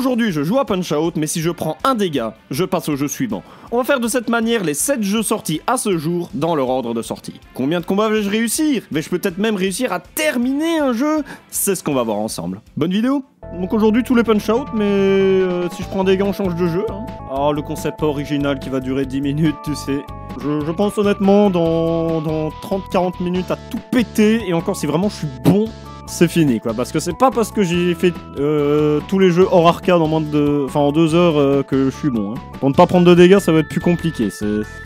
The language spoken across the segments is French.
Aujourd'hui, je joue à Punch Out, mais si je prends un dégât, je passe au jeu suivant. On va faire de cette manière les 7 jeux sortis à ce jour dans leur ordre de sortie. Combien de combats vais-je réussir? Vais-je peut-être même réussir à terminer un jeu? C'est ce qu'on va voir ensemble. Bonne vidéo Donc aujourd'hui, tous les Punch Out, mais euh, si je prends des dégâts, on change de jeu. Hein. Ah, le concept original qui va durer 10 minutes, tu sais. Je, je pense honnêtement, dans, dans 30-40 minutes, à tout péter, et encore si vraiment je suis bon c'est fini quoi parce que c'est pas parce que j'ai fait euh, tous les jeux hors arcade en moins de enfin en deux heures euh, que je suis bon hein. pour ne pas prendre de dégâts ça va être plus compliqué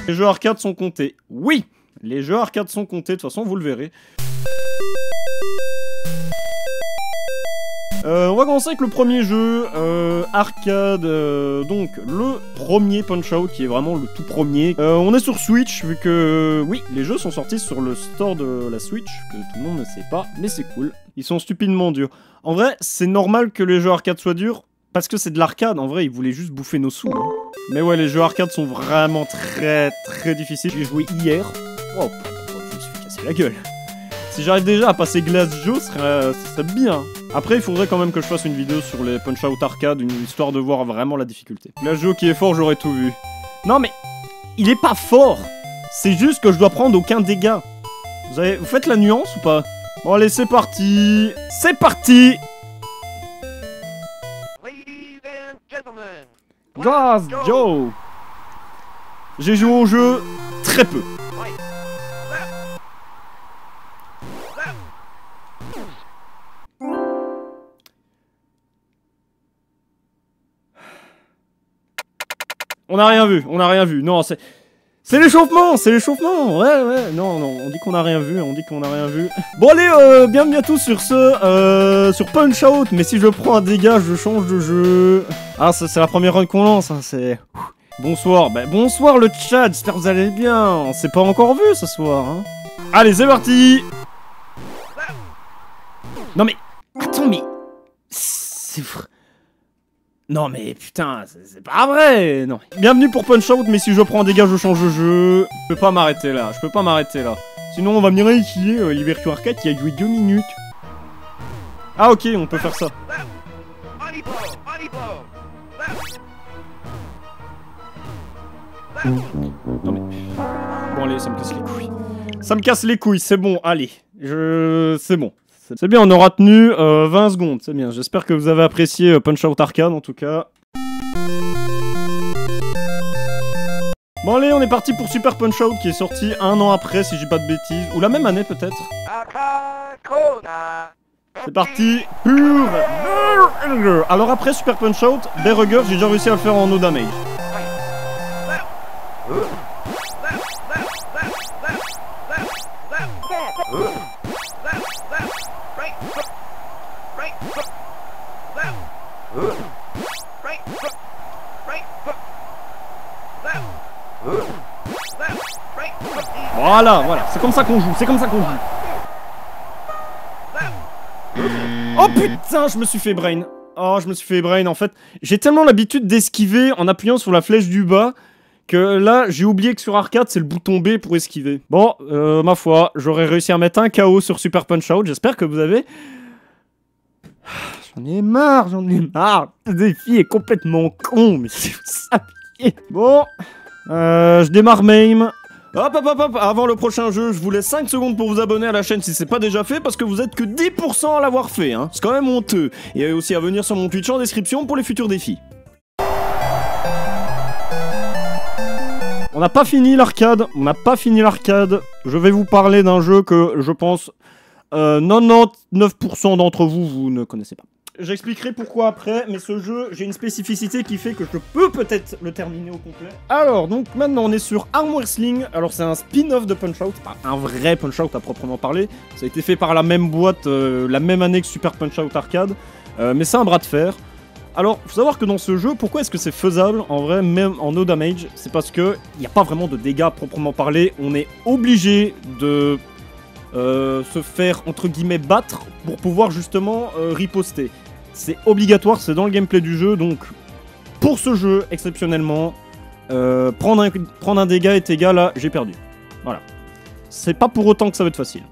les jeux arcade sont comptés oui les jeux arcade sont comptés de toute façon vous le verrez Euh, on va commencer avec le premier jeu, euh, arcade, euh, donc le premier Punch-Out qui est vraiment le tout premier. On est sur Switch, vu que, oui, les jeux sont sortis sur le store de la Switch, que tout le monde ne sait pas, mais c'est cool. Ils sont stupidement durs. En vrai, c'est normal que les jeux arcade soient durs, parce que c'est de l'arcade, en vrai, ils voulaient juste bouffer nos sous. hein. Mais ouais, les jeux arcade sont vraiment très très difficiles. J'ai joué hier. Oh, je me suis casser la gueule. Si j'arrive déjà à passer Glass Joe, ce serait, serait bien. Après, il faudrait quand même que je fasse une vidéo sur les Punch-Out arcade, une histoire de voir vraiment la difficulté. Glass Joe qui est fort, j'aurais tout vu. Non mais, il est pas fort C'est juste que je dois prendre aucun dégât. Vous, avez, vous faites la nuance ou pas? Bon allez, c'est parti C'est parti Glass Joe J'ai joué au jeu très peu. On n'a rien vu, on n'a rien vu. Non, c'est. C'est l'échauffement, c'est l'échauffement. Ouais, ouais. Non, non, on dit qu'on n'a rien vu, on dit qu'on n'a rien vu. Bon, allez, euh, bienvenue à tous sur ce. Euh, sur Punch Out. Mais si je prends un dégât, je change de jeu. Ah, c'est la première run qu'on lance, hein, c'est. Bonsoir, bah, bonsoir le chat, j'espère que vous allez bien. On s'est pas encore vu ce soir. Hein. Allez, c'est parti. Non mais. Attends, mais. C'est vrai. Non mais putain, c'est pas vrai Non. Bienvenue pour Punch Out, mais si je prends un dégât, je change de jeu. Je peux pas m'arrêter là, je peux pas m'arrêter là. Sinon on va qui est euh, Liberty Arcade qui a joué 2 minutes. Ah ok, on peut faire ça. Non mais... Bon allez, ça me casse les couilles. Ça me casse les couilles, c'est bon, allez. Je... C'est bon. C'est bien, on aura tenu euh, 20 secondes, c'est bien. J'espère que vous avez apprécié euh, Punch Out Arcade en tout cas. Bon allez, on est parti pour Super Punch Out qui est sorti un an après si j'ai pas de bêtises. Ou la même année peut-être. C'est parti. Pure. Alors après Super Punch Out, Berger, j'ai déjà réussi à le faire en no damage. Voilà, voilà, c'est comme ça qu'on joue, c'est comme ça qu'on joue. Oh putain, je me suis fait brain. Oh, je me suis fait brain en fait. J'ai tellement l'habitude d'esquiver en appuyant sur la flèche du bas que là, j'ai oublié que sur arcade, c'est le bouton B pour esquiver. Bon, euh, ma foi, j'aurais réussi à mettre un KO sur Super Punch Out. J'espère que vous avez. J'en ai marre, j'en ai marre. Ce défi est complètement con, mais c'est ça. Bon, euh, je démarre MAME. Hop hop hop hop, avant le prochain jeu, je vous laisse 5 secondes pour vous abonner à la chaîne si c'est pas déjà fait parce que vous êtes que 10% à l'avoir fait, hein. C'est quand même honteux. Et aussi à venir sur mon Twitch en description pour les futurs défis. On n'a pas fini l'arcade, on n'a pas fini l'arcade. Je vais vous parler d'un jeu que je pense euh, 99% d'entre vous, vous ne connaissez pas. J'expliquerai pourquoi après, mais ce jeu, j'ai une spécificité qui fait que je peux peut-être le terminer au complet. Alors, donc maintenant on est sur Arm Wrestling. Alors c'est un spin-off de Punch-Out, pas un vrai Punch-Out à proprement parler. Ça a été fait par la même boîte, euh, la même année que Super Punch-Out Arcade. Euh, mais c'est un bras de fer. Alors, faut savoir que dans ce jeu, pourquoi est-ce que c'est faisable en vrai, même en no damage? C'est parce que il n'y a pas vraiment de dégâts à proprement parler. On est obligé de euh, se faire entre guillemets battre pour pouvoir justement riposter. C'est obligatoire, c'est dans le gameplay du jeu, donc pour ce jeu, exceptionnellement, euh, prendre, un, prendre un dégât est égal à j'ai perdu. Voilà. C'est pas pour autant que ça va être facile.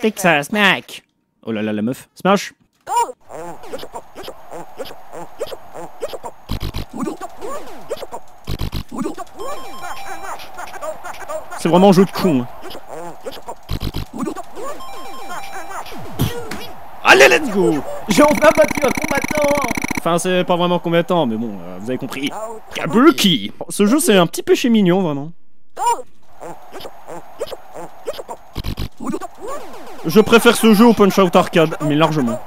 Texas Smack Oh là là, la meuf. Smash C'est vraiment un jeu de con. hein. Allez, let's go J'ai enfin battu un combattant Enfin, c'est pas vraiment combattant, mais bon, euh, vous avez compris. Kabuki Ce jeu, c'est un petit péché mignon, vraiment. Je préfère ce jeu au Punch-Out Arcade, mais largement.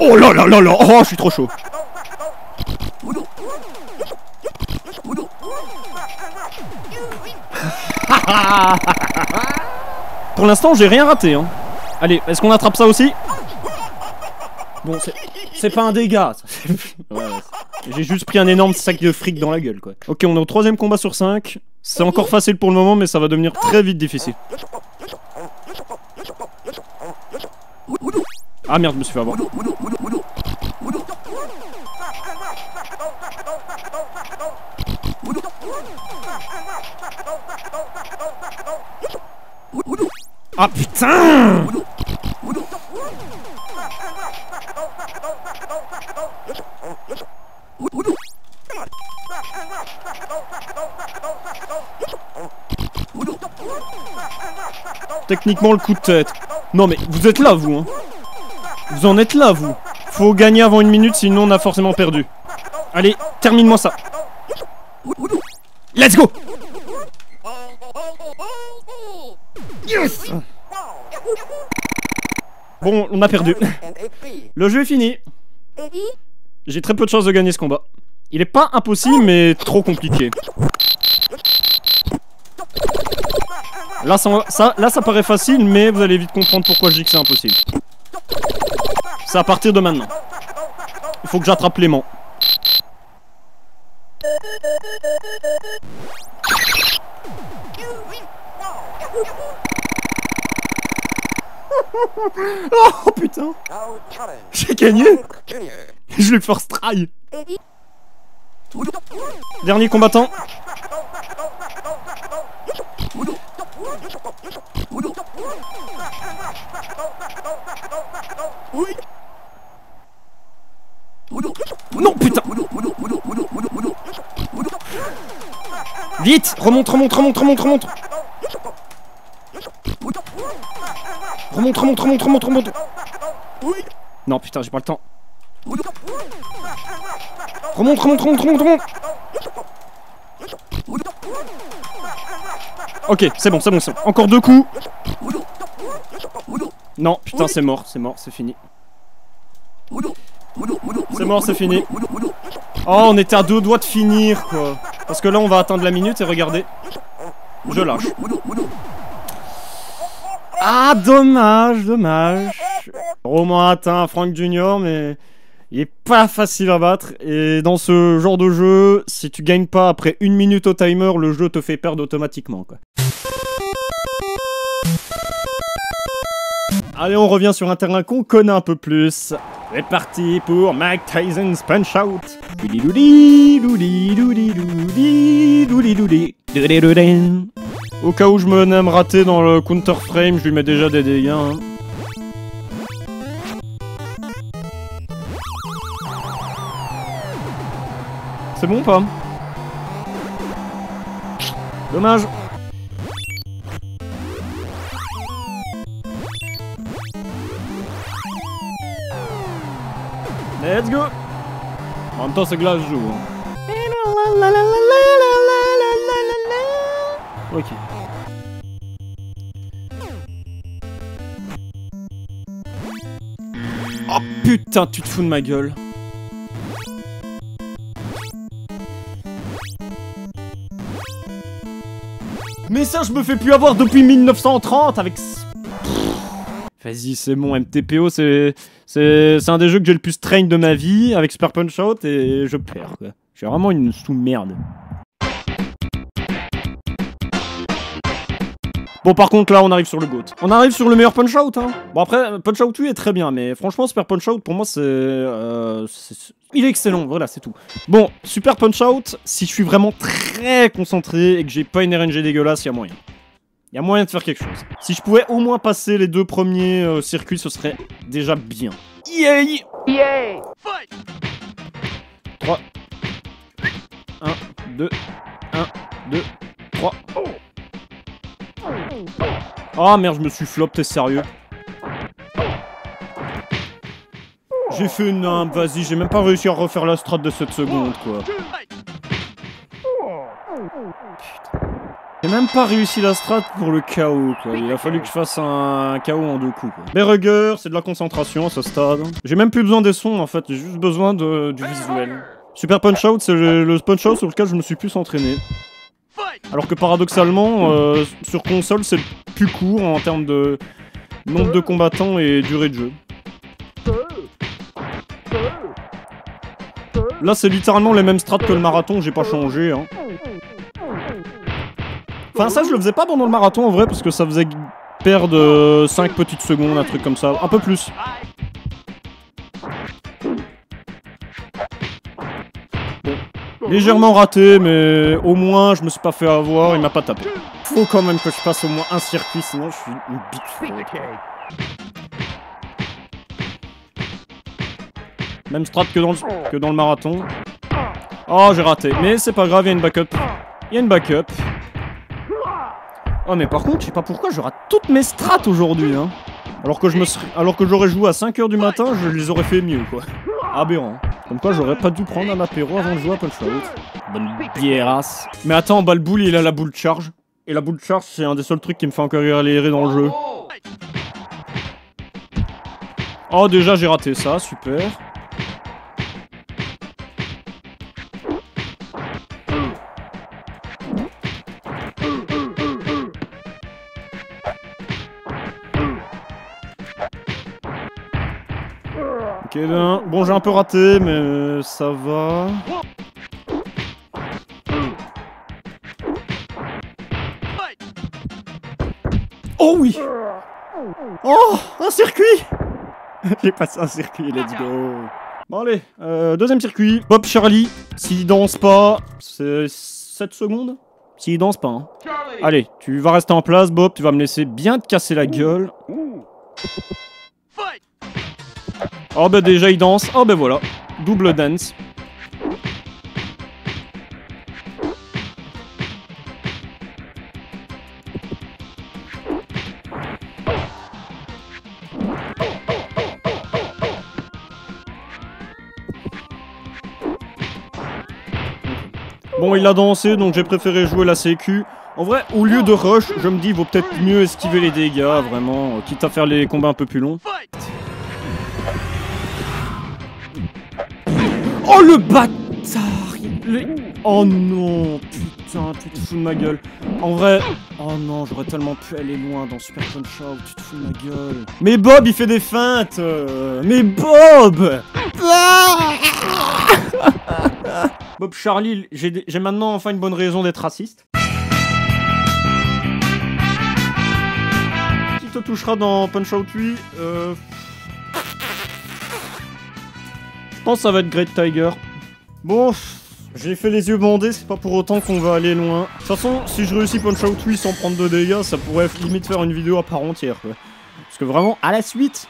Oh là là là là Oh, je suis trop chaud Pour l'instant, j'ai rien raté. Hein. Allez, est-ce qu'on attrape ça aussi? Bon, c'est- pas un dégât. J'ai juste pris un énorme sac de fric dans la gueule, quoi. Ok, on est au troisième combat sur 5. C'est encore facile pour le moment, mais ça va devenir très vite difficile. Ah merde, je me suis fait avoir. Ah putain Techniquement le coup de tête. Non mais vous êtes là vous hein. Vous en êtes là vous. Faut gagner avant une minute sinon on a forcément perdu. Allez, termine-moi ça. Let's go Yes Bon, on a perdu. Le jeu est fini. J'ai très peu de chances de gagner ce combat. Il est pas impossible, mais trop compliqué. Là ça, là, ça paraît facile, mais vous allez vite comprendre pourquoi je dis que c'est impossible. C'est à partir de maintenant. Il faut que j'attrape Clément. Oh putain. J'ai gagné. Je l'ai first try Dernier combattant. Non putain. Vite Remonte, remonte, remonte, remonte, remonte Remonte, remonte, remonte, remonte, remonte Non putain, j'ai pas le temps. Remonte, remonte, remonte, remonte, remonte Ok, c'est bon, c'est bon, c'est bon. Encore deux coups Non, putain, c'est mort, c'est mort, c'est fini. C'est mort, c'est fini. Oh, on était à deux doigts de finir, quoi. Parce que là, on va atteindre la minute et regardez. Je lâche. Ah, dommage, dommage. Romain atteint Frank Junior, mais il est pas facile à battre. Et dans ce genre de jeu, si tu gagnes pas après une minute au timer, le jeu te fait perdre automatiquement, quoi. Allez, on revient sur un terrain qu'on connaît un peu plus. C'est parti pour Mike Tyson's Punch Out. Au cas où je me n'aime rater dans le counter frame, je lui mets déjà des dégâts. hein. C'est bon ou pas Dommage. Let's go En même temps, c'est je joue. hein. Ok. Putain, tu te fous de ma gueule. Mais ça, je me fais plus avoir depuis 1930 avec... Vas-y, c'est bon, MTPO, c'est... C'est un des jeux que j'ai le plus train de ma vie avec Super Punch Out et je perds, suis vraiment une sous-merde. Bon, par contre, là, on arrive sur le GOAT. On arrive sur le meilleur Punch Out, hein. Bon, après, Punch Out, oui, est très bien, mais franchement, Super Punch Out, pour moi, c'est... euh, il est excellent, voilà, c'est tout. Bon, Super Punch Out, si je suis vraiment très concentré et que j'ai pas une RNG dégueulasse, il y a moyen. Il y a moyen de faire quelque chose. Si je pouvais au moins passer les deux premiers euh, circuits, ce serait déjà bien. Yay Yeah 3. 1, 2, 1, 2, 3. Ah merde, je me suis flop, t'es sérieux J'ai fait une nimbe, vas-y, j'ai même pas réussi à refaire la strat de cette seconde, quoi. J'ai même pas réussi la strat pour le KO, quoi. Il a fallu que je fasse un KO en deux coups, quoi. Berger, c'est de la concentration à ce stade. J'ai même plus besoin des sons, en fait, j'ai juste besoin de, du visuel. Super Punch Out, c'est le, le Punch Out sur lequel je me suis plus entraîné. Alors que paradoxalement, euh, sur console, c'est plus court en termes de nombre de combattants et durée de jeu. Là, c'est littéralement les mêmes strats que le marathon, j'ai pas changé. Hein. Enfin, ça, je le faisais pas pendant le marathon en vrai, parce que ça faisait perdre 5 petites secondes, un truc comme ça. Un peu plus. Légèrement raté, mais au moins, je me suis pas fait avoir, il m'a pas tapé. Faut quand même que je passe au moins un circuit, sinon je suis une bite. Même strat que dans le, marathon. Oh, j'ai raté. Mais c'est pas grave, il y a une backup. Il y a une backup. Oh, mais par contre, je sais pas pourquoi je rate toutes mes strats aujourd'hui, hein. Alors que alors que j'aurais joué à 5h du matin, je les aurais fait mieux, quoi. Aberrant. Comme quoi, j'aurais pas dû prendre un apéro avant de jouer à Punch Out. Bonne biérasse. Mais attends, bah le boule, il a la boule charge. Et la boule charge, c'est un des seuls trucs qui me fait encore rire dans le jeu. Oh, déjà, j'ai raté ça, super. Ok, bien. Bon, j'ai un peu raté, mais ça va. Oh oui Oh Un circuit J'ai passé un circuit, let's go Bon allez, euh, deuxième circuit. Bob Charlie, s'il danse pas, c'est 7 secondes? S'il danse pas, hein. Allez, tu vas rester en place, Bob, tu vas me laisser bien te casser la gueule. Oh bah déjà il danse, oh bah voilà, double dance. Bon, il a dansé, donc j'ai préféré jouer la sécu. En vrai, au lieu de rush, je me dis, vaut peut-être mieux esquiver les dégâts, vraiment, quitte à faire les combats un peu plus longs. Oh le bâtard Oh non, putain, tu te fous de ma gueule. En vrai, oh non, j'aurais tellement pu aller loin dans Super Punch Out, tu te fous de ma gueule. Mais Bob, il fait des feintes euh, Mais Bob Bob Charlie, j'ai maintenant enfin une bonne raison d'être raciste. Qui te touchera dans Punch Out 8 euh... pense que ça va être Great Tiger. Bon, j'ai fait les yeux bandés, c'est pas pour autant qu'on va aller loin. De toute façon, si je réussis Punch Out 8 sans prendre de dégâts, ça pourrait limite faire une vidéo à part entière. Parce que vraiment, à la suite,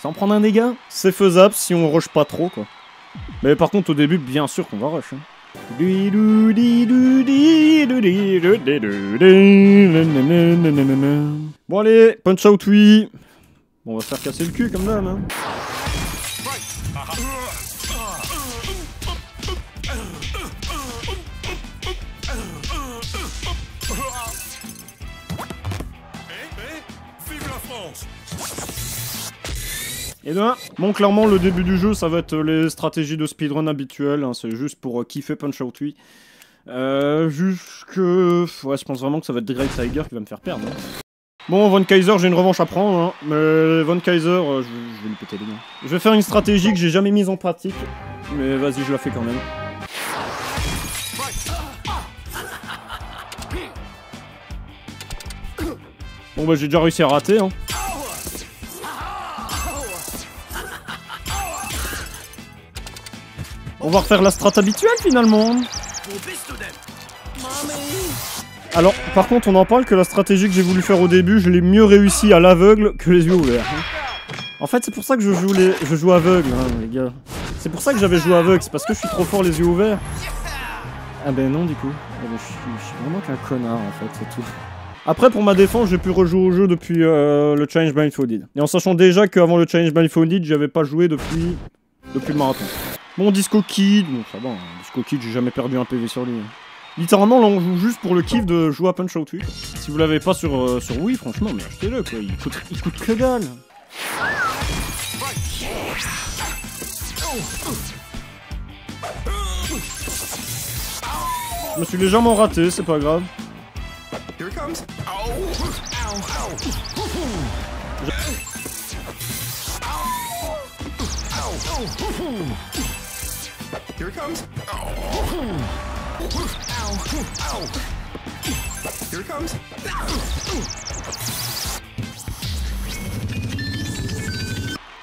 sans prendre un dégât, c'est faisable si on rush pas trop. Mais par contre, au début, bien sûr qu'on va rush. Bon allez, Punch Out 8 Bon, on va se faire casser le cul comme d'hab, hein. Et ben, bon, clairement, le début du jeu, ça va être les stratégies de speedrun habituelles. hein, c'est juste pour euh, kiffer Punch Out 8. Euh, juste que. Ouais, je pense vraiment que ça va être Great Tiger qui va me faire perdre. hein. Bon, Von Kaiser, j'ai une revanche à prendre. hein, mais Von Kaiser, euh, je, vais lui péter les dents. Je vais faire une stratégie que j'ai jamais mise en pratique. Mais vas-y, je la fais quand même. Bon, bah, j'ai déjà réussi à rater. Hein. On va refaire la strat habituelle finalement. Alors, par contre, on en parle que la stratégie que j'ai voulu faire au début, je l'ai mieux réussi à l'aveugle que les yeux ouverts. hein. En fait, c'est pour ça que je joue, les... je joue aveugle, hein, les gars. C'est pour ça que j'avais joué aveugle, c'est parce que je suis trop fort les yeux ouverts. Ah ben non, du coup. Ah ben, je, suis, je suis vraiment qu'un connard, en fait, c'est tout. Après, pour ma défense, j'ai pu rejouer au jeu depuis euh, le Challenge Blindfolded. Et en sachant déjà qu'avant le Challenge Blindfolded, j'avais pas joué depuis... depuis le marathon. Bon, Disco Kid, bon, ça va, hein. Disco Kid, j'ai jamais perdu un PV sur lui. hein. Littéralement, là, on joue juste pour le kiff de jouer à Punch Out 8. Si vous l'avez pas sur, euh, sur Wii, franchement, mais achetez-le, quoi. Il coûte, il coûte que dalle. Je me suis légèrement raté, c'est pas grave. Here comes. Here comes.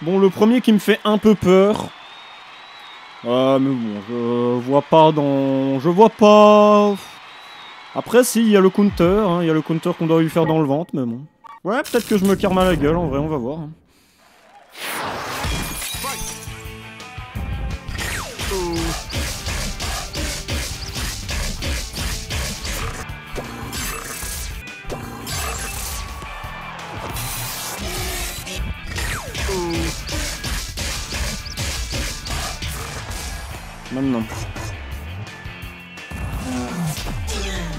Bon, le premier qui me fait un peu peur. Ah, mais bon, je vois pas dans. Je vois pas. Après, si, il y a le counter. hein, Il y a le counter qu'on doit lui faire dans le ventre, mais bon. Ouais, peut-être que je me karma la gueule, en vrai, on va voir. hein. Maintenant.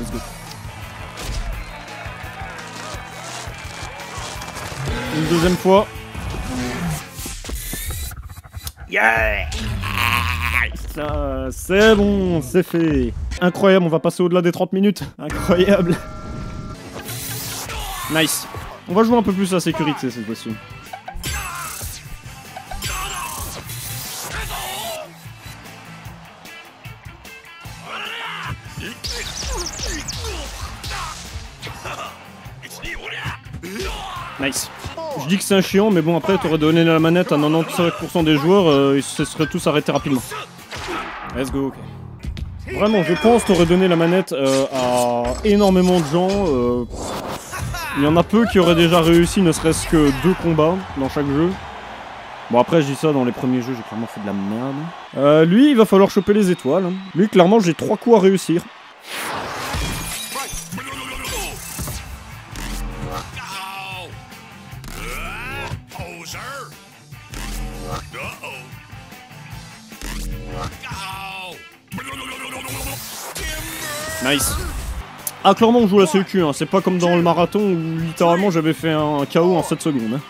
Let's go. Une deuxième fois. Yeah Ça, c'est bon, c'est fait. Incroyable, on va passer au-delà des 30 minutes. Incroyable. Nice. On va jouer un peu plus à la sécurité cette fois-ci. Nice. Je dis que c'est un chiant, mais bon, après, t'aurais donné la manette à 95% des joueurs, euh, ils se seraient tous arrêtés rapidement. Let's go, ok. Vraiment, je pense t'aurais donné la manette euh, à énormément de gens. euh, Il y en a peu qui auraient déjà réussi, ne serait-ce que deux combats dans chaque jeu. Bon, après, je dis ça, dans les premiers jeux, j'ai clairement fait de la merde. Euh, lui, il va falloir choper les étoiles. hein. Lui, clairement, j'ai trois coups à réussir. Nice. Ah, clairement, on joue la CQ, hein. c'est pas comme dans le marathon où littéralement j'avais fait un KO en 7 secondes. hein.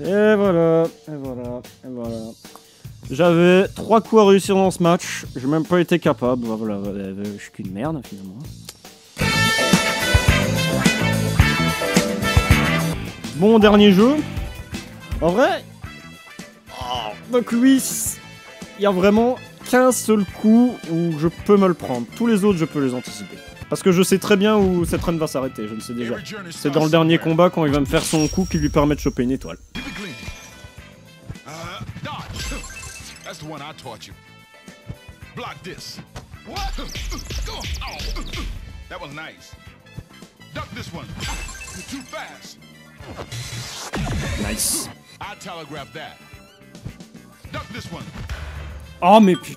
Et voilà, et voilà, et voilà. J'avais trois coups à réussir dans ce match, j'ai même pas été capable, voilà, je suis qu'une merde finalement. Bon, dernier jeu. En vrai, oh, donc lui, il y a vraiment qu'un seul coup où je peux me le prendre. Tous les autres, je peux les anticiper. Parce que je sais très bien où cette run va s'arrêter, je le sais déjà. C'est dans le dernier combat quand il va me faire son coup qui lui permet de choper une étoile. Nice. I telegraphed that. Duck this one. Oh mais.